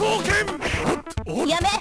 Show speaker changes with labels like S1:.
S1: 貢献。やめ。